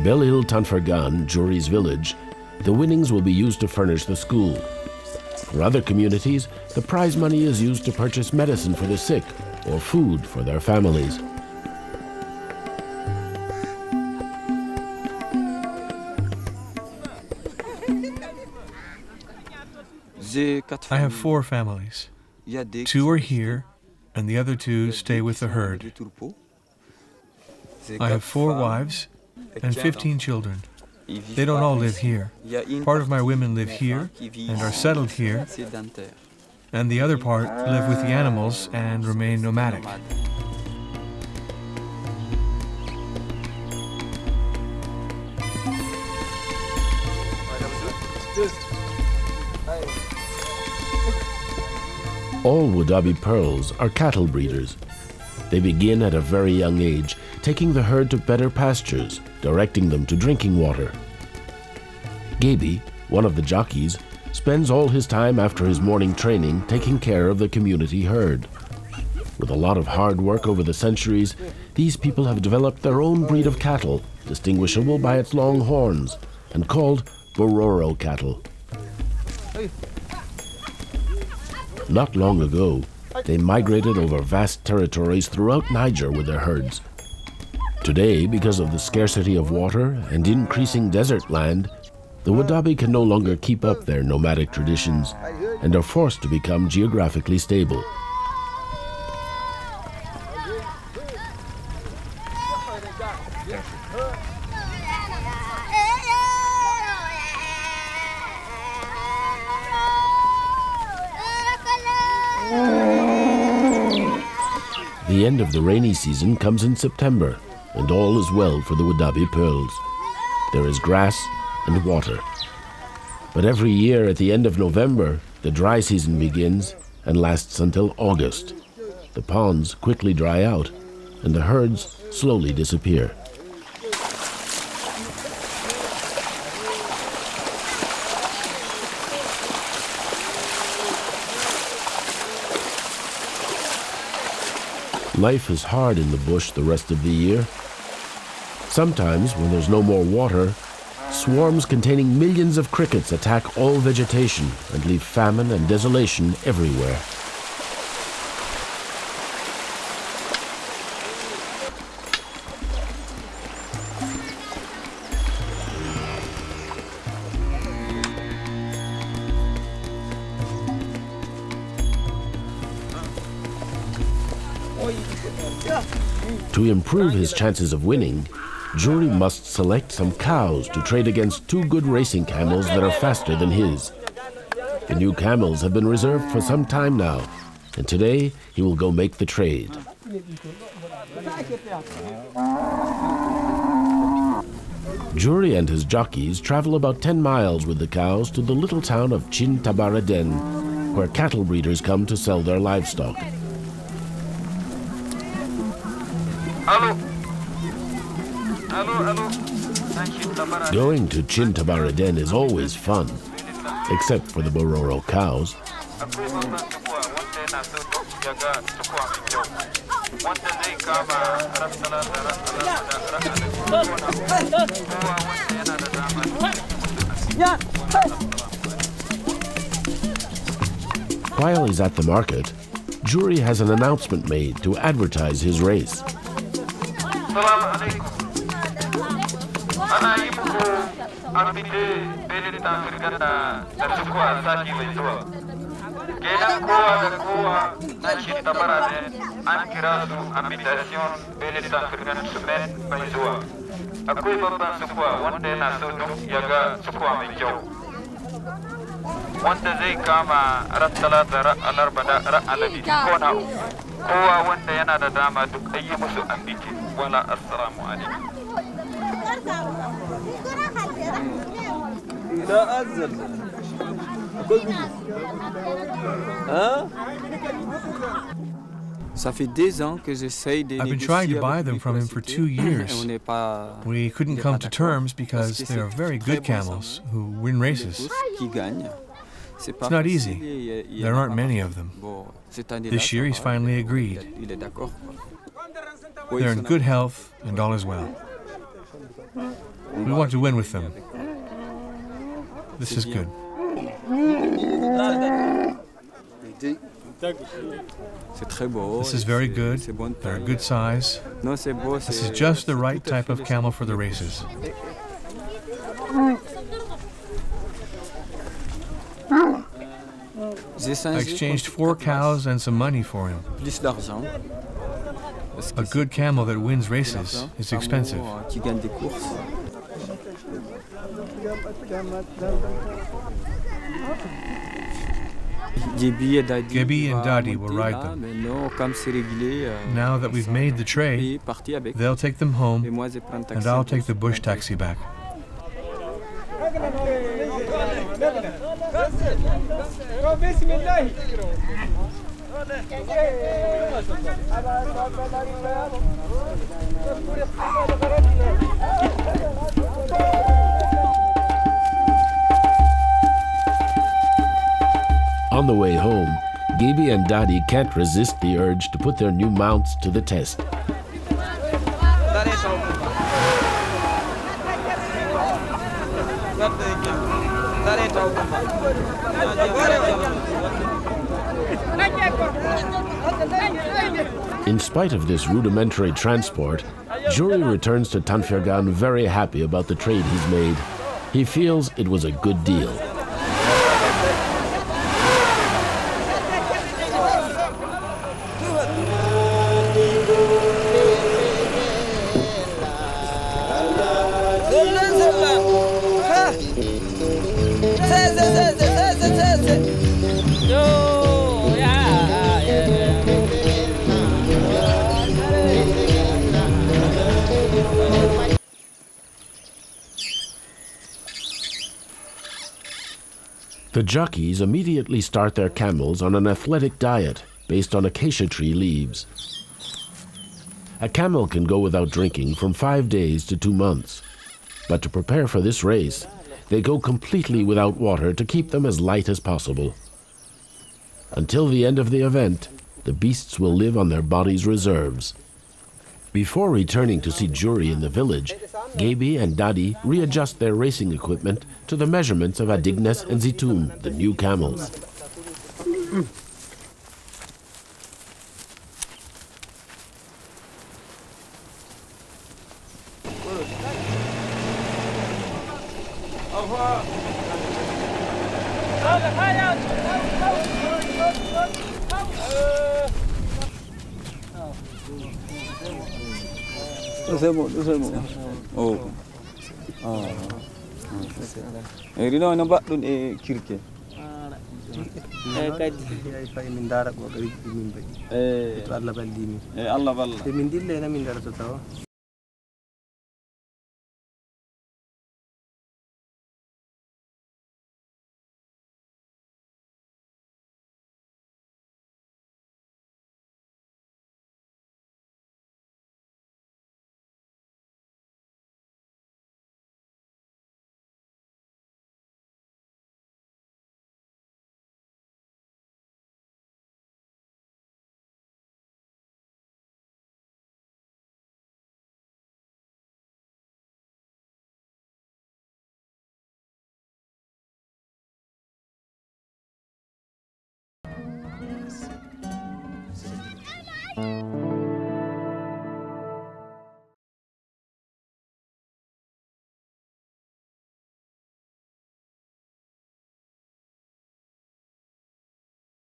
In Belil Tanfargan, Djouri's village, the winnings will be used to furnish the school. For other communities, the prize money is used to purchase medicine for the sick or food for their families. I have four families. Two are here, and the other two stay with the herd. I have four wives and 15 children. They don't all live here. Part of my women live here and are settled here, and the other part live with the animals and remain nomadic. All Woodabe Peuls are cattle breeders. They begin at a very young age, taking the herd to better pastures, directing them to drinking water. Gaby, one of the jockeys, spends all his time after his morning training taking care of the community herd. With a lot of hard work over the centuries, these people have developed their own breed of cattle, distinguishable by its long horns, and called Bororo cattle. Not long ago, they migrated over vast territories throughout Niger with their herds. Today, because of the scarcity of water and increasing desert land, the Woodabe can no longer keep up their nomadic traditions and are forced to become geographically stable. The end of the rainy season comes in September, and all is well for the Woodabe Peuls. There is grass and water. But every year at the end of November, the dry season begins and lasts until August. The ponds quickly dry out, and the herds slowly disappear. Life is hard in the bush the rest of the year. Sometimes, when there's no more water, swarms containing millions of crickets attack all vegetation and leave famine and desolation everywhere. To improve his chances of winning, Djouri must select some cows to trade against two good racing camels that are faster than his. The new camels have been reserved for some time now, and today he will go make the trade. Djouri and his jockeys travel about 10 miles with the cows to the little town of Tchintabaraden, where cattle breeders come to sell their livestock. Going to Tchintabaraden is always fun, except for the Bororo cows. While he's at the market, Djouri has an announcement made to advertise his race. Ana yi muku abide belita firgata da sukuwa sati mai zuwa kenan kowa da kowa na shi tabara ne an kira su invitation belita firgata sumen mai zuwa akwai babban sukuwa wanda yana so don ya ga sukuwa mai kyau wanda zai kama ran talata ran alarba da ran alabi ko na kowa wanda yana da dama duk ayi musu ambiti wala assalamu alaikum لا أنزل أقول ها Ça fait deux ans que j'essaye de I've been trying to buy them from him for two years. We couldn't come to terms because they are very good camels who win races. It's not easy. There aren't many of them. This year he's finally agreed. They're in good health and all is well. We want to win with them. This is good. This is very good. They're a good size. This is just the right type of camel for the races. I exchanged four cows and some money for him. A good camel that wins races is expensive. Gebi and Dadi will ride them. Now that we've made the trade, they'll take them home, and I'll take the bush taxi back. On the way home, Gaby and Dadi can't resist the urge to put their new mounts to the test. In spite of this rudimentary transport, Djouri returns to Tanfergan very happy about the trade he's made. He feels it was a good deal. The jockeys immediately start their camels on an athletic diet based on acacia tree leaves. A camel can go without drinking from five days to two months. But to prepare for this race, they go completely without water to keep them as light as possible. Until the end of the event, the beasts will live on their body's reserves. Before returning to see Djouri in the village, Gaby and Dadi readjust their racing equipment to the measurements of Adignes and Zitoun, the new camels. Tu sebut, tu sebut. Oh. Ah. Oh. Eh, Rino nampak tu eh kirke. Eh, ah, kaji. Ya, ifa imin darab wa gari min bagi. Eh. Itu Allah balli imin. Eh, Allah balli. Imin dille, na min darab tu tawa.